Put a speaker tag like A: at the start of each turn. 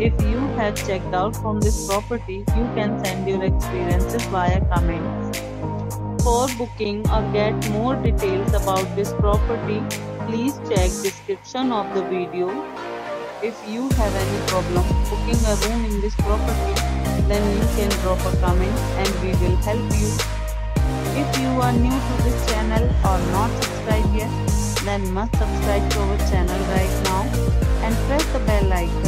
A: if you have checked out from this property, you can send your experiences via comments. For booking or get more details about this property, please check description of the video. If you have any problem booking a room in this property, then you can drop a comment and we will help you. If you are new to this channel or not subscribed yet, then must subscribe to our channel right now and press the bell icon